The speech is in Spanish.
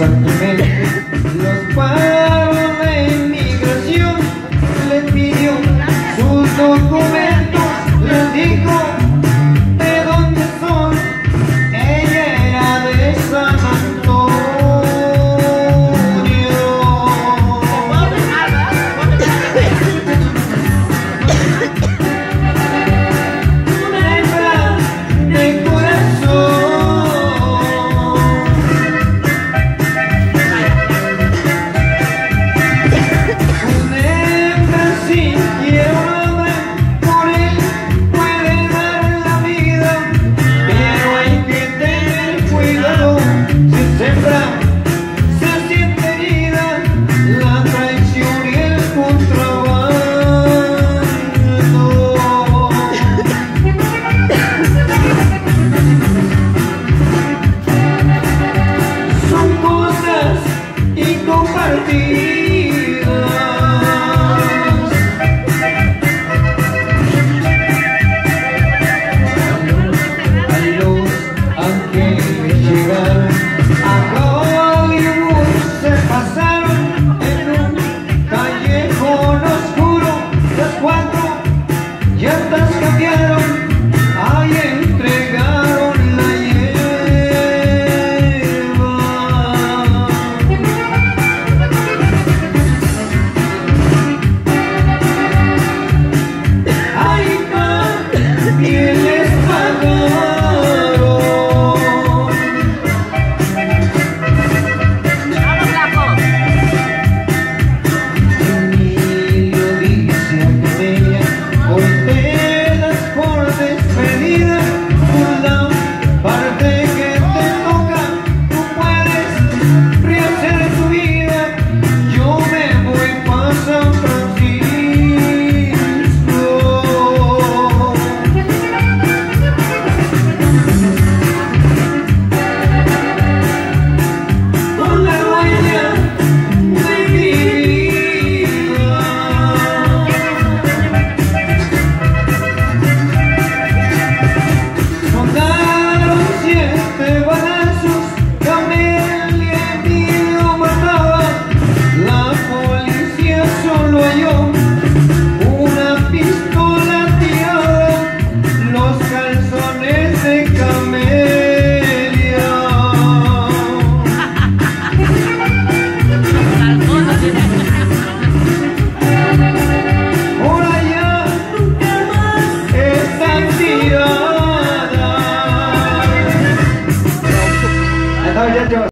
cruzan tu mente los pasos.